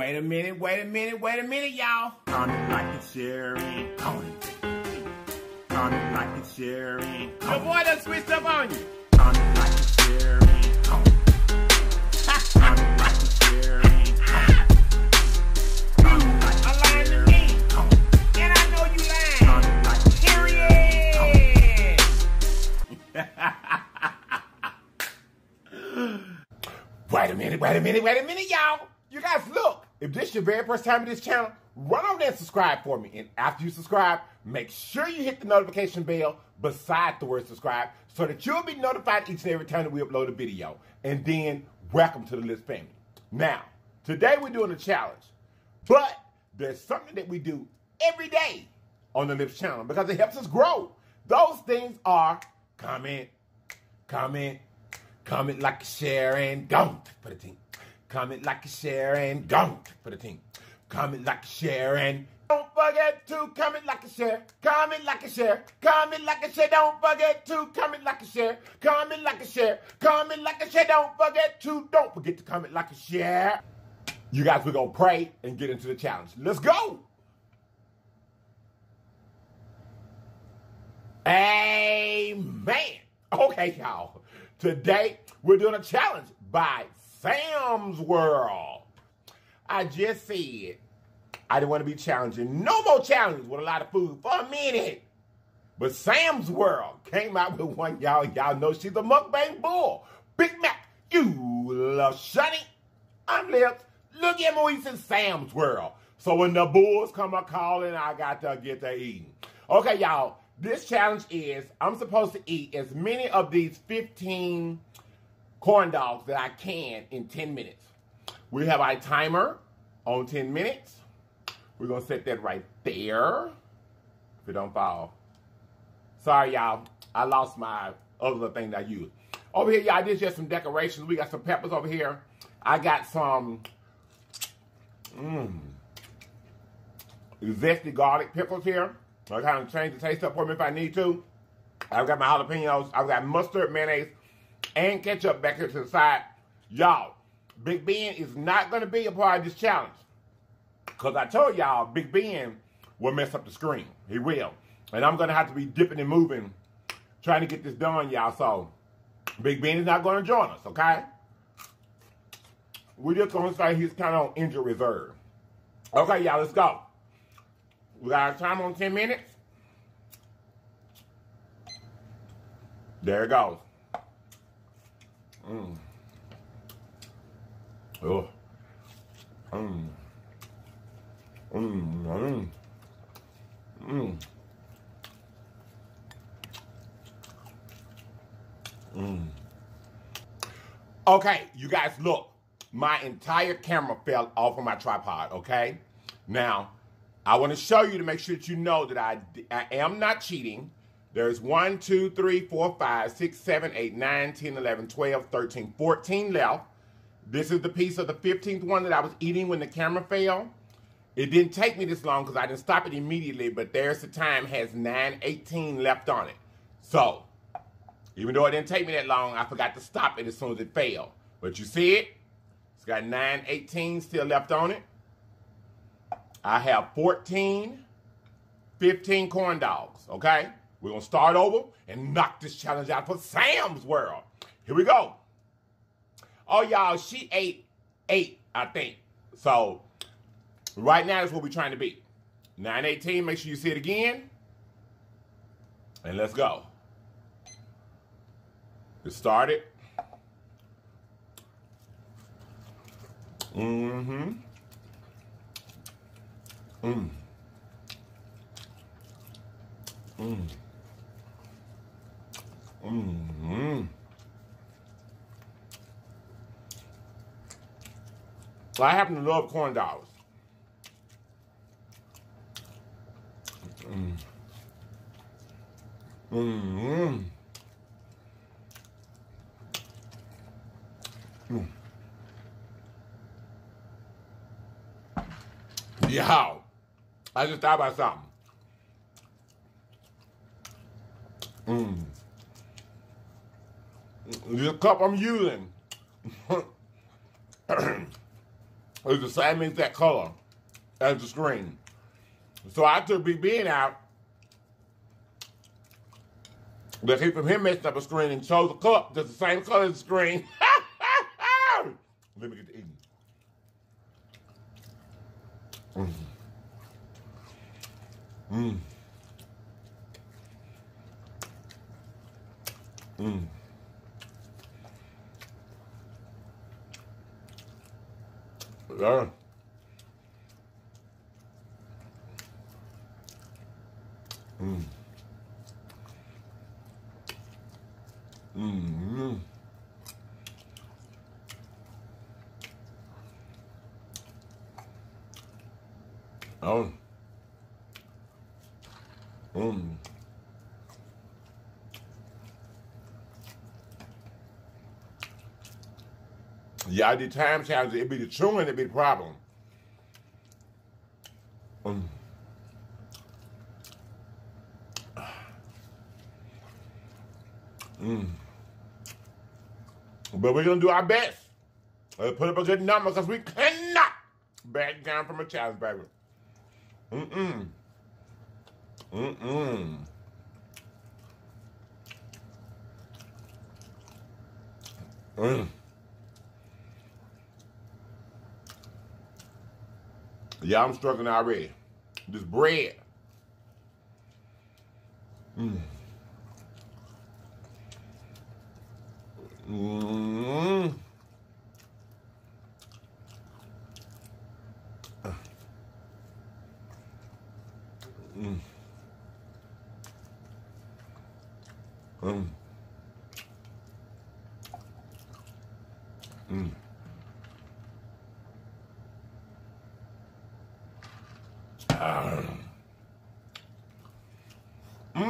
Wait a minute, wait a minute, wait a minute, y'all. Comment, like, share, and comment. Comment, like, share, and Your comment. boy done switched up on you. Comment, like, and share, and comment. Comment, like, and share, and comment. Comment, like, I and lied to share, me. and. And I know you lying. Comment, like, and share, Period. Wait a minute, wait a minute, wait a minute, y'all. You guys, look. If this is your very first time in this channel, run over there and subscribe for me. And after you subscribe, make sure you hit the notification bell beside the word subscribe so that you'll be notified each and every time that we upload a video. And then, welcome to the Lips family. Now, today we're doing a challenge, but there's something that we do every day on the Lips channel because it helps us grow. Those things are comment, comment, comment, like, share, and don't for the team. Comment, like, share, and don't for the team. Comment, like, share, and don't forget to comment, like, and share. Comment, like, and share. Comment, like, and share. Don't forget to comment, like, and share. Comment, like, and share. Comment, like, and share. Don't forget to, don't forget to comment, like, and share. You guys, we're going to pray and get into the challenge. Let's go. Amen. Okay, y'all. Today we're doing a challenge by Sam's World. I just said I didn't want to be challenging. No more challenges with a lot of food for a minute. But Sam's World came out with one, y'all. Y'all know she's a mukbang bull. Big Mack, you love Shunny. I'm Lips. Look at Moise in Sam's World. So when the bulls come a calling, I got to get to eating. Okay, y'all. This challenge is I'm supposed to eat as many of these 15 corn dogs that I can in 10 minutes. We have our timer on 10 minutes. We're going to set that right there. If it don't fall. Sorry, y'all. I lost my other thing that I used. Over here, y'all, this just some decorations. We got some peppers over here. I got some mmm, zesty garlic pickles here. I kind of change the taste up for me if I need to. I've got my jalapenos. I've got mustard, mayonnaise, and ketchup back here to the side. Y'all, Big Ben is not going to be a part of this challenge. Because I told y'all, Big Ben will mess up the screen. He will. And I'm going to have to be dipping and moving, trying to get this done, y'all. So, Big Ben is not going to join us, okay? We're just going to say he's kind of on injured reserve. Okay, y'all, let's go. We got our time on 10 minutes. There it goes. Mmm. Oh. Mmm. Mmm. Mmm. Mmm. Okay, you guys, look. My entire camera fell off of my tripod, okay? Now, I want to show you to make sure that you know that I, I am not cheating. There's 1, 2, 3, 4, 5, 6, 7, 8, 9, 10, 11, 12, 13, 14 left. This is the piece of the 15th one that I was eating when the camera fell. It didn't take me this long because I didn't stop it immediately, but there's the time has 918 left on it. So, even though it didn't take me that long, I forgot to stop it as soon as it fell. But you see it? It's got 918 still left on it. I have 14, 15 corn dogs, okay? We're going to start over and knock this challenge out for Sam's World. Here we go. Oh, y'all, she ate eight, I think. So, right now is what we're trying to beat. 918, make sure you see it again. And let's go. It started. Mm-hmm. Mm. Mm. Mm. I happen to love corn dogs. Mm. Mm. Mm. Yo, I just thought about something. Mm. This cup I'm using. is the same exact color as the screen. So I took Ben out to keep from him messing up a screen and chose a cup that's the same color as the screen. Let me get to eating. Mm. Mm. Mm. Yeah. Mm. Mm. Oh. Mm. Yeah, did time challenge, it'd be the chewing that'd be the problem. Mm. Mm. But we're gonna do our best. Let's put up a good number because we cannot back down from a challenge, baby. Mm-mm. Mm-mm. Mm. Yeah, I'm struggling already. This bread. Mm. Mm. Mm. Mm. Mm.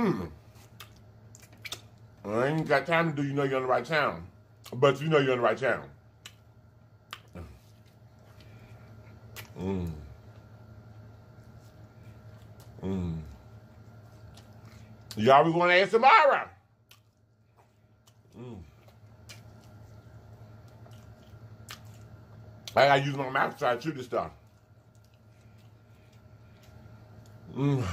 Mm. I ain't got time to do you know you're on the right channel. But you know you're on the right channel. Mm. Mm. Y'all we going to ask tomorrow. Mm. I gotta use my mouth to try to chew this stuff. Mm.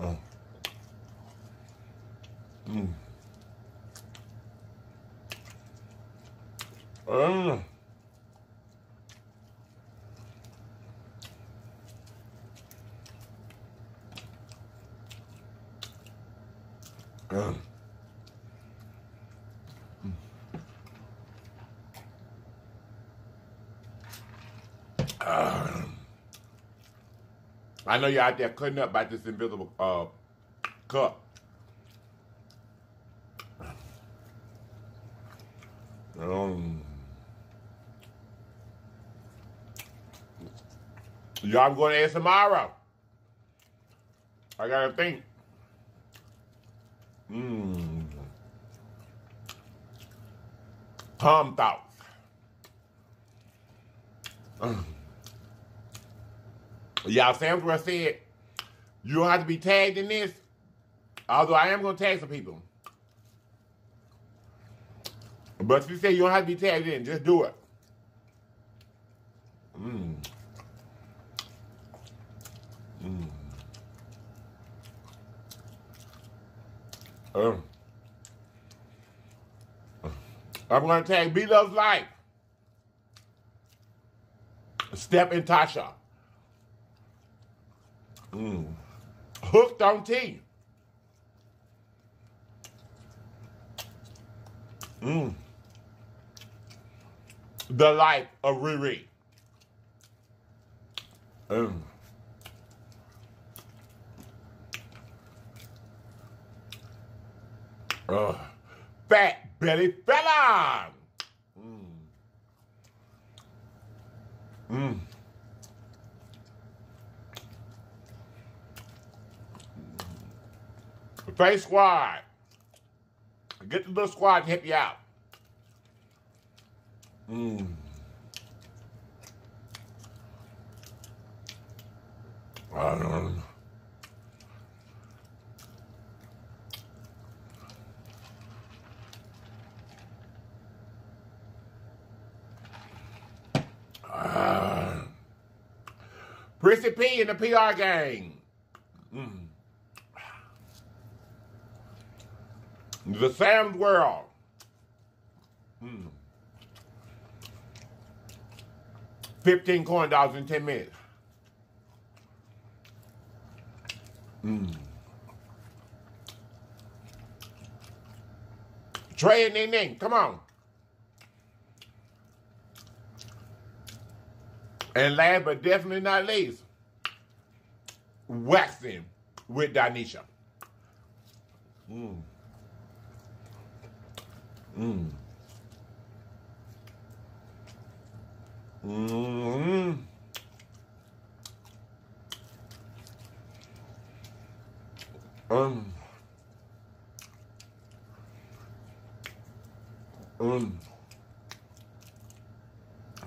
Oh. Mm. Mm. Mm. Ah. I know you're out there cutting up by this invisible uh, cup. Um, y'all, going to ask tomorrow. I gotta think. Mmm. Calm thoughts. Um, Y'all, Sam's what I said. You don't have to be tagged in this. Although I am going to tag some people. But she said you don't have to be tagged in. Just do it. Mmm. Mmm. Uh. I'm going to tag B Love's Life. Steph and Tasha. Mm. Hooked on tea. Mm. The life of Riri. Mm. Uh, fat belly fella. Mm. Mm. Face squad. Get the little squad to help you out. Mm. Um, uh, Prissy P in the PR gang. Mm. The Sam's World. Mm. 15 coin dollars in 10 minutes. Mm. Trey and Ning Ning, come on. And last but definitely not least, waxing with Danisha. Mm. Mm. Mm. Um. Um.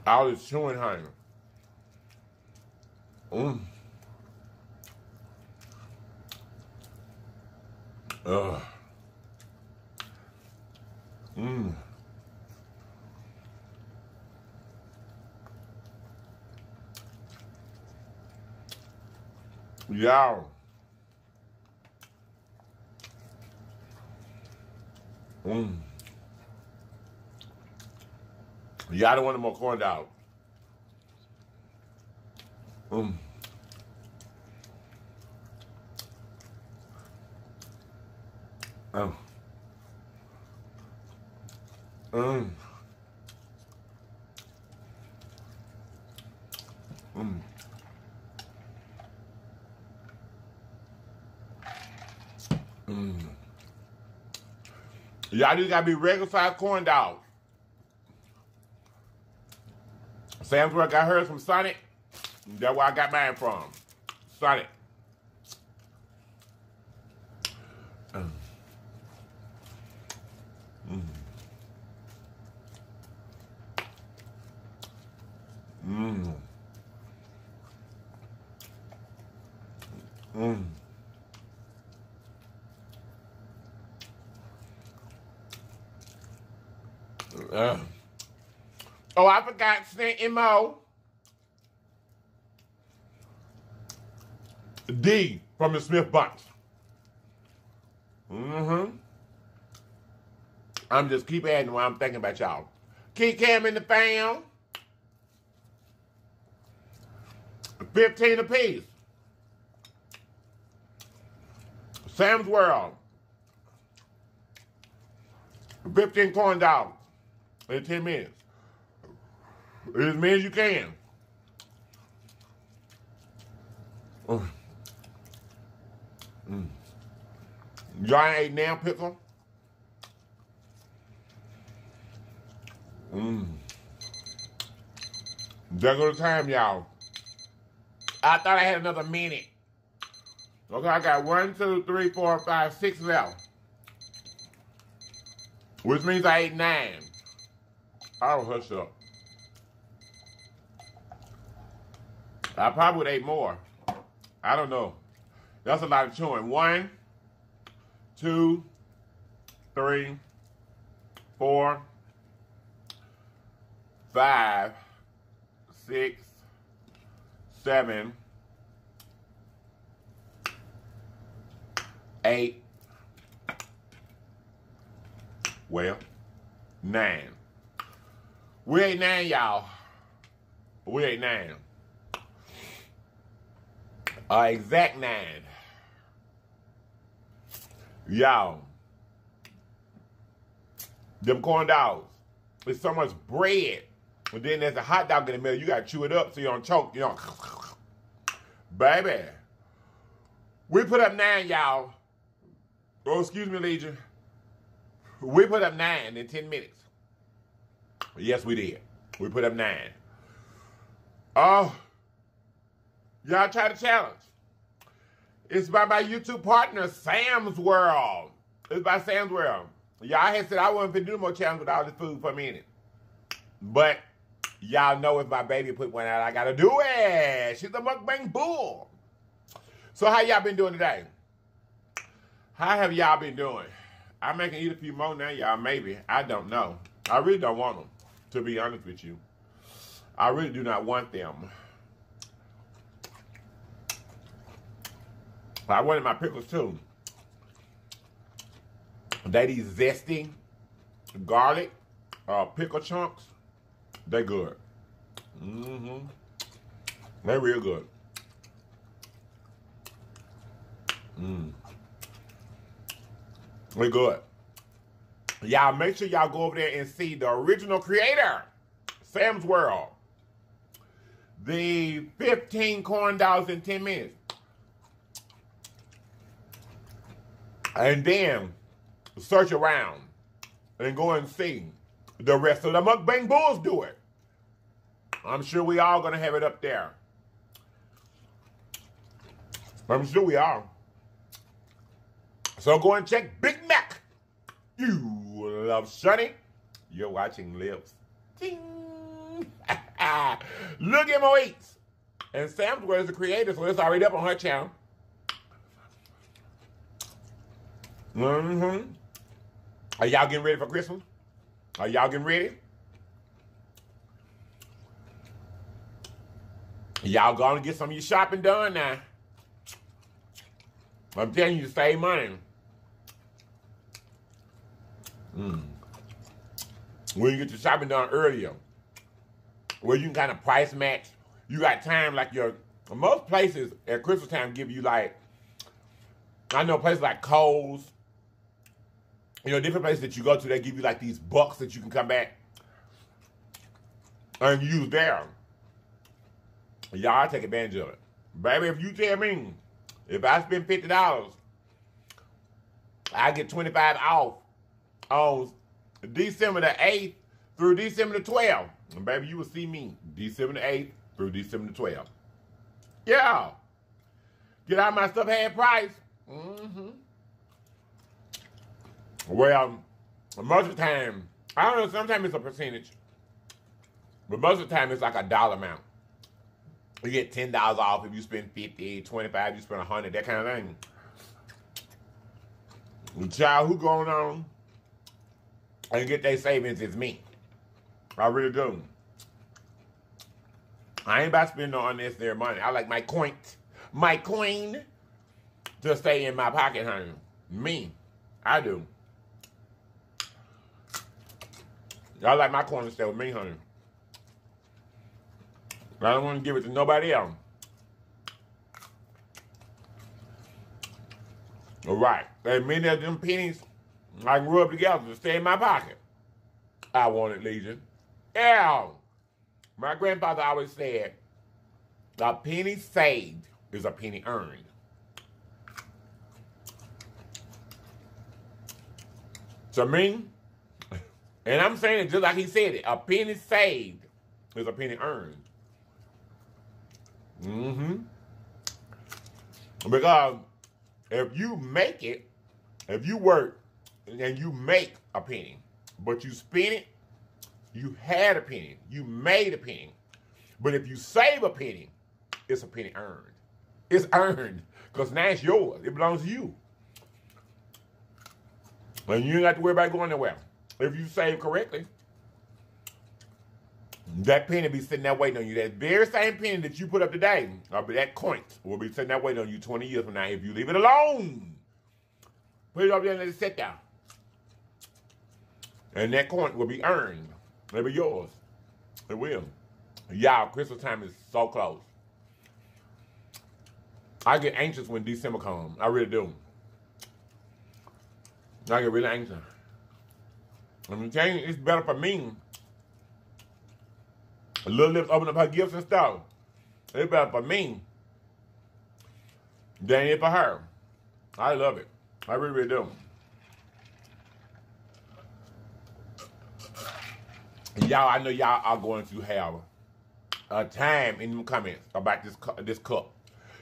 I was chewing honey. Mm. Ugh. Mmm. Yeah. Mmm. Yeah, I don't want no more corn dog. Mmm. Oh. Mm. Mm. Mm. Y'all just gotta be regular size corn dogs. Sam's World I heard from Sonic. That's where I got mine from. Sonic. Mm. Mm. Mmm. Mmm. Uh. I forgot send Mo. D from the Smith Bunch. Mm-hmm. I'm just keep adding while I'm thinking about y'all. Keep Cam in the fam. 15 apiece. Sam's World. 15 corn dogs in 10 minutes. As many as you can. Mm. Y'all ain't ate now pickle? Mmm. There go the time, y'all. I thought I had another minute. Okay, I got one, two, three, four, five, six left. Which means I ate nine. I'll hush up. I probably would ate more. I don't know. That's a lot of chewing. One, two, three, four, five, six, seven, eight, well, nine. We ain't nine, y'all. We ain't nine. Uh, exact nine. Y'all. Them corn dogs. It's so much bread. And then there's a hot dog in the middle. You got to chew it up so you don't choke. You know. Baby. We put up nine, y'all. Oh, excuse me, Legion. We put up nine in 10 minutes. Yes, we did. We put up nine. Oh, y'all try the challenge. It's by my YouTube partner, Sam's World. It's by Sam's World. Y'all had said I wasn't going to do more challenge with all this food for a minute. But y'all know if my baby put one out, I got to do it. She's a mukbang bull. So how y'all been doing today? How have y'all been doing? I may can eat a few more now, y'all. Maybe I don't know. I really don't want them. To be honest with you, I really do not want them. I wanted my pickles too. They these zesty garlic uh, pickle chunks. They good. Mm-hmm. They real good. Mmm. They good. Y'all make sure y'all go over there and see the original creator, Sam's World. The 15 corn dogs in 10 minutes. And then search around and go and see the rest of the mukbang bulls do it. I'm sure we all gonna have it up there. I'm sure we are. So go and check Big Mack. You love Sonny. You're watching Lips. Ting. Look at my eats. And Sam's World is the creator, so it's already up on her channel. Mm-hmm. Are y'all getting ready for Christmas? Are y'all getting ready? Y'all gonna get some of your shopping done now. I'm telling you save money. Mm. When you get your shopping done earlier, where you can kind of price match, you got time like your most places at Christmas time give you like I know places like Kohl's, you know, different places that you go to, they give you like these bucks that you can come back and use there. Y'all take advantage of it. Baby, if you tell me, if I spend $50, I get 25 off on December the 8th through December the 12th. And baby, you will see me December the 8th through December the 12th. Yeah. Get out my stuff half price. Mm-hmm. Well, most of the time, I don't know, sometimes it's a percentage. But most of the time it's like a dollar amount. You get $10 off if you spend 50, 25, you spend 100, that kind of thing. The child who going on and get their savings is me. I really do. I ain't about to spend no unnecessary money. I like my coin, my coin to stay in my pocket, honey. Me. I do. I like my coin to stay with me, honey. I don't want to give it to nobody else. All right. And many of them pennies I can rub together to stay in my pocket. I want it, Legion. Yeah. My grandfather always said, a penny saved is a penny earned. To me, and I'm saying it just like he said it, a penny saved is a penny earned. Mm-hmm. Because if you make it, if you work and you make a penny, but you spend it, you had a penny, you made a penny. But if you save a penny, it's a penny earned. It's earned because now it's yours. It belongs to you. And you ain't have to worry about going nowhere. If you save correctly, that penny be sitting there waiting on you. That very same penny that you put up today, uh, or that coin, will be sitting there waiting on you 20 years from now if you leave it alone. Put it up there and let it sit down. And that coin will be earned. It'll be yours. It will. Y'all, Christmas time is so close. I get anxious when December comes. I really do. I get really anxious. I'm telling you, it's better for me. Little Lips open up her gifts and stuff. It's better for me than it for her. I love it. I really, really do. Y'all, I know y'all are going to have a time in the comments about this this cup.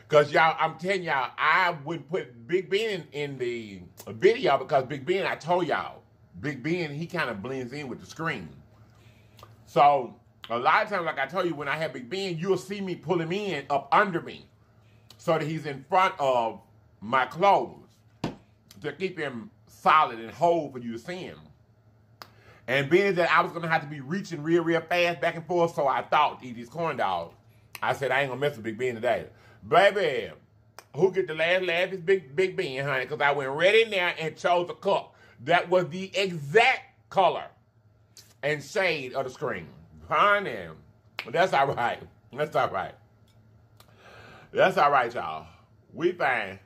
Cause y'all, I'm telling y'all, I would put Big Ben in the video because Big Ben, I told y'all, Big Ben, he kind of blends in with the screen. So a lot of times, like I told you, when I have Big Ben, you'll see me pull him in up under me. so that he's in front of my clothes to keep him solid and whole for you to see him. And being that I was gonna have to be reaching real, real fast back and forth, so I thought eat these corn dogs. I said I ain't gonna mess with Big Ben today, baby. Who get the last laugh is Big Big Ben, honey, because I went right in there and chose a cup that was the exact color and shade of the screen, honey. That's all right. That's all right. That's all right, y'all. We fine.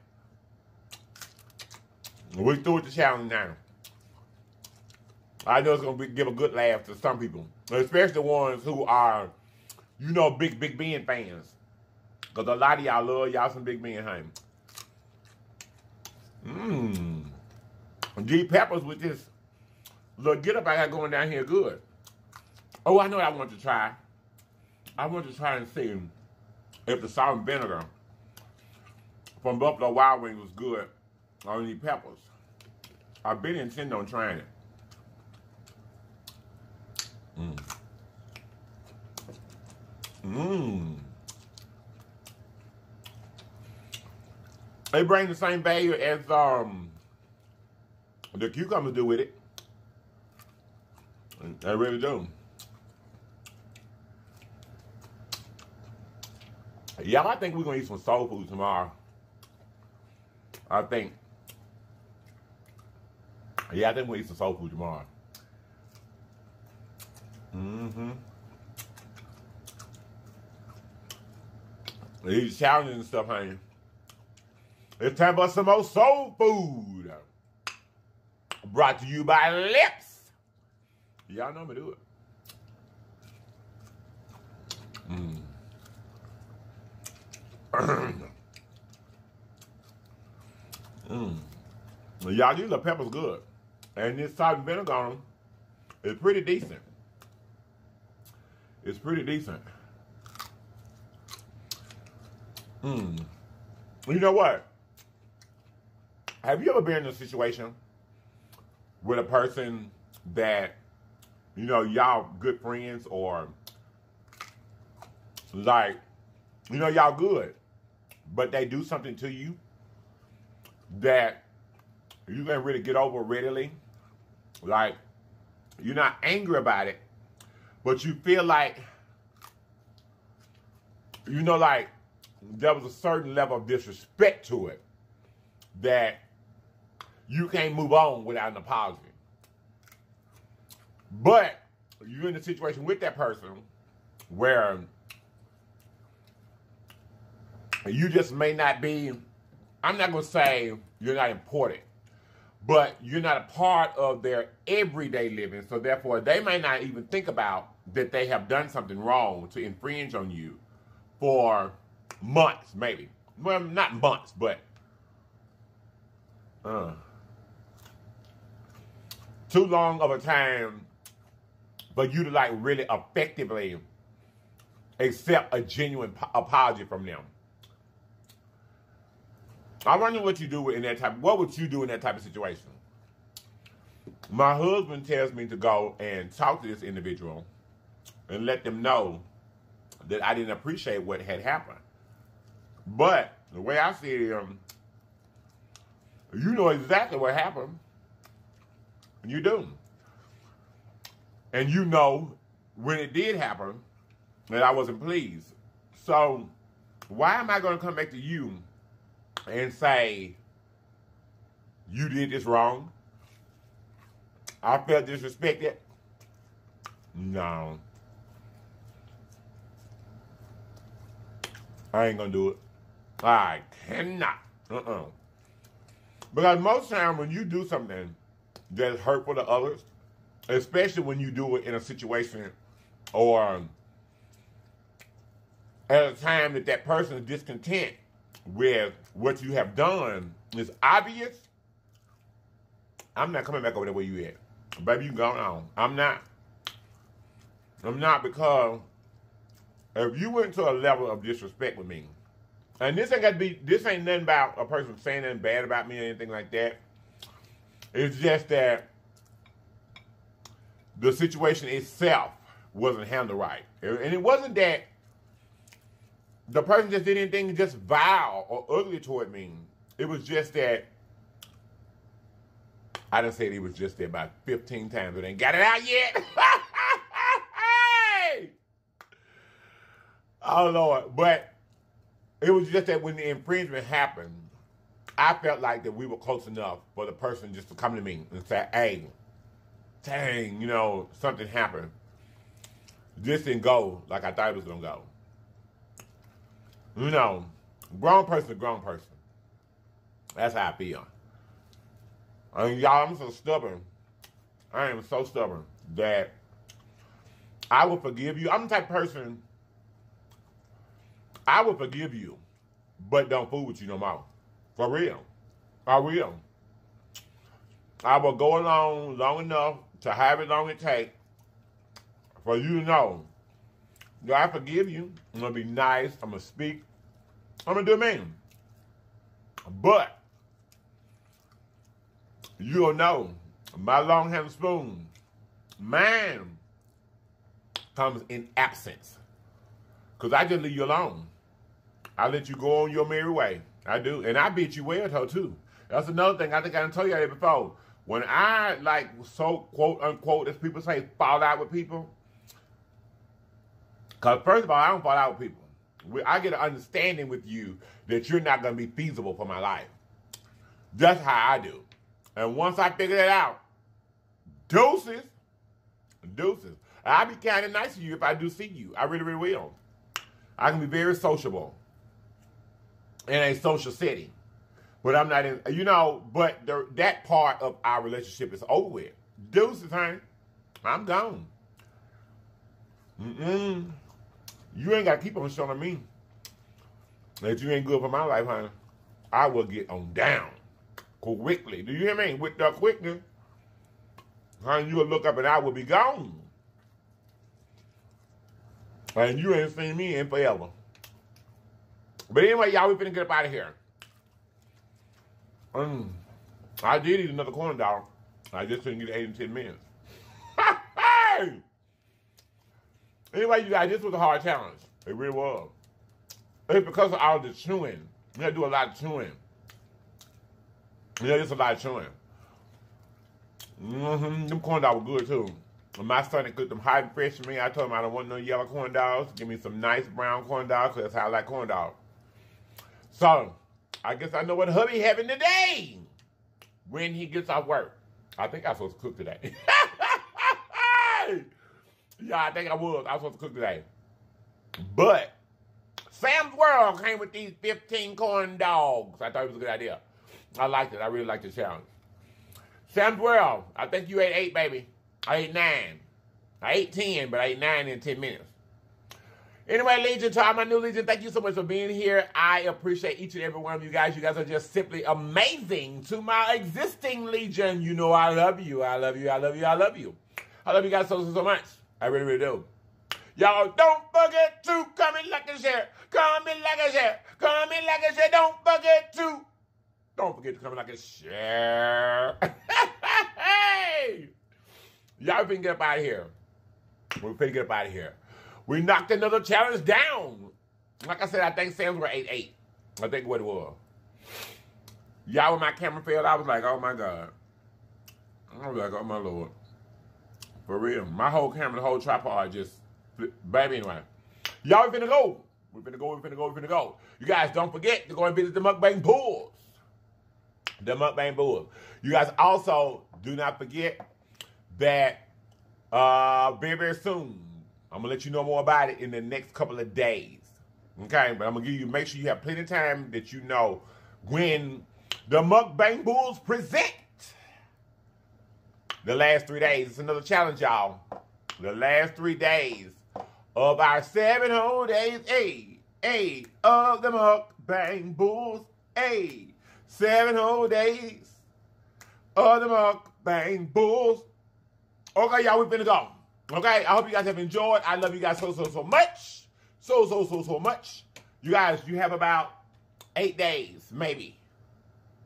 We through with the challenge now. I know it's gonna be, give a good laugh to some people, especially the ones who are, you know, big Big Ben fans. Cause a lot of y'all love y'all some Big Ben, honey. Mmm. G peppers with this little get up I got going down here good. Oh, I know I want to try. I want to try and see if the salt and vinegar from Buffalo Wild Wings was good on these peppers. I've been intending on trying it. Mmm. Mmm. They bring the same value as um the cucumbers do with it. They really do. Yeah, I think we're gonna eat some soul food tomorrow. I think. Yeah, I think we'll eat some soul food tomorrow. Mm-hmm. These challenges and stuff, honey. It's time for some more soul food. Brought to you by Lips. Y'all know me do it. Mm. mm. Y'all, these the peppers good. And this salt and vinegar on is pretty decent. It's pretty decent. Mm. You know what? Have you ever been in a situation with a person that, you know, y'all good friends or like, you know, y'all good, but they do something to you that you can't really get over readily? Like, you're not angry about it, but you feel like, you know, like there was a certain level of disrespect to it that you can't move on without an apology. But you're in a situation with that person where you just may not be, I'm not going to say you're not important, but you're not a part of their everyday living. So therefore, they may not even think about that they have done something wrong to infringe on you for months, maybe. Well, not months, but uh, too long of a time for you to like really effectively accept a genuine apology from them. I wonder what you do in that type. What would you do in that type of situation? My husband tells me to go and talk to this individual and let them know that I didn't appreciate what had happened. But the way I see it, you know exactly what happened. You do. And you know when it did happen that I wasn't pleased. So why am I going to come back to you and say you did this wrong? I felt disrespected. No. I ain't gonna do it. I cannot. Uh-uh. Because most times when you do something that's hurtful to others, especially when you do it in a situation or um, at a time that that person is discontent with what you have done is obvious, I'm not coming back over there where you at. Baby, you go on. I'm not. I'm not because if you went to a level of disrespect with me, and this ain't got to be, this ain't nothing about a person saying anything bad about me or anything like that. It's just that the situation itself wasn't handled right. And it wasn't that the person just did anything just vile or ugly toward me. It was just that I done said it was just there about 15 times, but ain't got it out yet. Oh Lord. But it was just that when the infringement happened, I felt like that we were close enough for the person just to come to me and say, hey, dang, you know, something happened. This didn't go like I thought it was gonna go. You know, grown person to grown person. That's how I feel. Mean, y'all, I'm so stubborn. I am so stubborn that I will forgive you. I'm the type of person I will forgive you, but don't fool with you no more. For real. I will. I will go along long enough to have it long it take for you to know that I forgive you. I'm gonna be nice. I'm gonna speak. I'm gonna do me. But you'll know my long handled spoon, man, comes in absence. Cause I just leave you alone. I let you go on your merry way. I do. And I beat you well though too. That's another thing I think I done told you that before. When I like so quote unquote, as people say, fall out with people. Cause first of all, I don't fall out with people. I get an understanding with you that you're not gonna be feasible for my life. That's how I do. And once I figure that out, deuces, deuces. I'll be kind of nice to you if I do see you. I really, really will. I can be very sociable in a social setting. But I'm not in, you know, but the, that part of our relationship is over with. Deuces, honey. I'm gone. Mm-mm. You ain't got to keep on showing me that you ain't good for my life, honey. I will get on down quickly. Do you hear me? With the quickness, honey, you will look up and I will be gone. And you ain't seen me in forever. But anyway, y'all, we finna get up out of here. Mm. I did eat another corn dog. I just couldn't get eight and ten minutes. hey! Anyway, you guys, this was a hard challenge. It really was. It's because of all the chewing. You to do a lot of chewing. Yeah, it's a lot of chewing. Mm-hmm. Them corn dogs were good too. My son had cooked them hot and fresh for me, I told him I don't want no yellow corn dogs. Give me some nice brown corn dogs, because that's how I like corn dogs. So, I guess I know what hubby having today when he gets off work. I think I was supposed to cook today. yeah, I think I was. I was supposed to cook today. But Sam's World came with these 15 corn dogs. I thought it was a good idea. I liked it. I really liked the challenge. Sam's World, I think you ate eight, baby. I ate nine. I ate 10, but I ate nine in 10 minutes. Anyway, Legion, to all my new Legion, thank you so much for being here. I appreciate each and every one of you guys. You guys are just simply amazing. To my existing Legion, you know I love you. I love you. I love you. I love you. I love you guys so, so, so much. I really, really do. Y'all don't forget to comment, like, and share. Comment, like, and share. Comment, like, and share. Don't forget to. Don't forget to comment, like, and share. hey! Y'all finna get up out of here. We're finna get up out of here. We knocked another challenge down. Like I said, I think Sam's were 8 8. I think what it was. Y'all, when my camera failed, I was like, oh my God. I was like, oh my Lord. For real. My whole camera, the whole tripod just, baby, anyway. Y'all, we finna go. We finna go, we finna go, we finna go. You guys don't forget to go and visit the Mukbang Bulls. The Mukbang Bulls. You guys also do not forget that uh, very, very soon, I'm gonna let you know more about it in the next couple of days. Okay, but I'm gonna give you make sure you have plenty of time that you know when the Mukbang Bulls present the last three days. It's another challenge, y'all. The last three days of our seven whole days, a a of the Mukbang Bulls, a seven whole days of the Mukbang Bulls. Okay, y'all, we finna go. Okay, I hope you guys have enjoyed. I love you guys so, so, so much. So, so, so, so much. You guys, you have about eight days, maybe.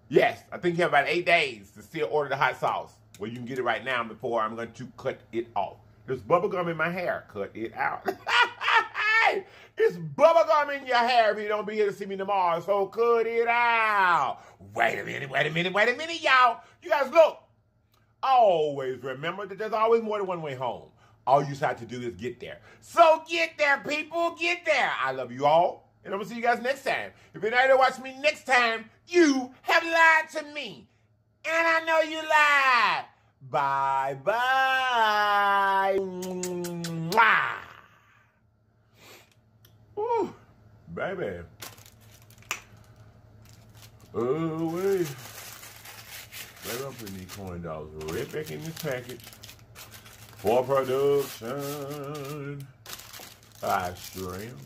Yes, I think you have about eight days to still order the hot sauce. Well, you can get it right now before I'm going to cut it off. There's bubble gum in my hair. Cut it out. it's bubblegum in your hair if you don't be here to see me tomorrow. So cut it out. Wait a minute, wait a minute, wait a minute, y'all. You guys look. Always remember that there's always more than one way home. All you just have to do is get there. So get there, people. Get there. I love you all. And I'm going to see you guys next time. If you're not here to watch me next time, you have lied to me. And I know you lied. Bye bye. Ooh, baby. Oh, wait. Baby, I'm putting these corn dogs right back in this package for production. I stream.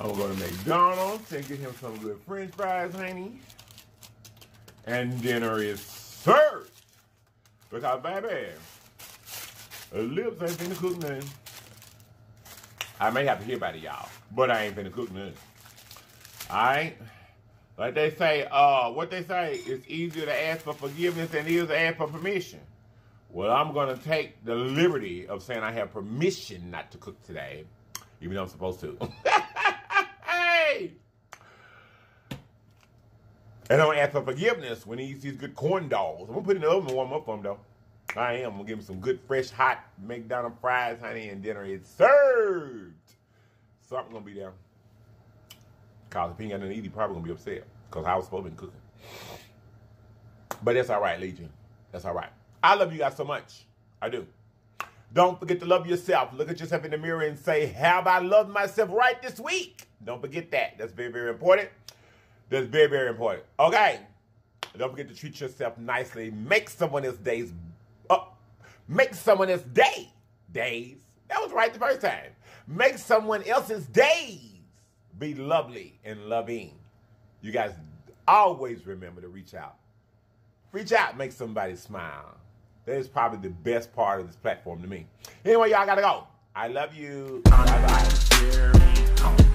I'm going to McDonald's and get him some good french fries, honey. And dinner is served. Because, baby, lips ain't finna cook nothing. I may have to hear about it, y'all, but I ain't finna cook nothing. Alright? Like they say, uh, what they say, it's easier to ask for forgiveness than it is to ask for permission. Well, I'm going to take the liberty of saying I have permission not to cook today, even though I'm supposed to. hey! And I'm going to ask for forgiveness when he eats these good corn dogs. I'm going to put in the oven and warm up for him, though. I am. I'm going to give him some good, fresh, hot McDonald's fries, honey, and dinner is served. Something going to be there. Cause if he ain't got nothing to eat, he probably gonna be upset. Cause I was supposed to be cooking. But that's all right, Legion. That's all right. I love you guys so much. I do. Don't forget to love yourself. Look at yourself in the mirror and say, Have I loved myself right this week? Don't forget that. That's very, very important. That's very, very important. Okay. Don't forget to treat yourself nicely. Make someone else's days up. Make someone else's day days. That was right the first time. Make someone else's days be lovely and loving. You guys always remember to reach out. Reach out, make somebody smile. That is probably the best part of this platform to me. Anyway, y'all gotta go. I love you. Bye bye.